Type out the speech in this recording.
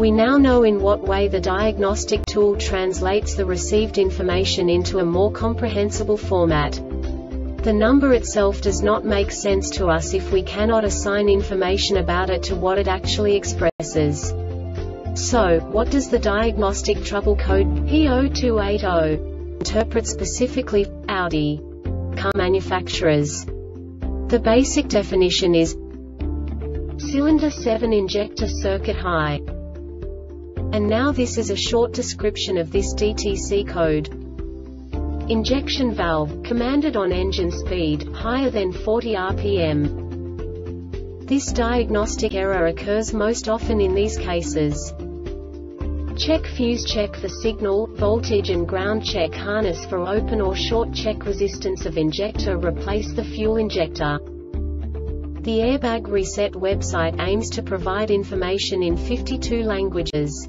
We now know in what way the diagnostic tool translates the received information into a more comprehensible format. The number itself does not make sense to us if we cannot assign information about it to what it actually expresses. So, what does the diagnostic trouble code P0280 interpret specifically Audi car manufacturers? The basic definition is cylinder 7 injector circuit high. And now this is a short description of this DTC code. Injection valve, commanded on engine speed, higher than 40 rpm. This diagnostic error occurs most often in these cases. Check fuse check for signal, voltage and ground check harness for open or short check resistance of injector replace the fuel injector. The Airbag Reset website aims to provide information in 52 languages.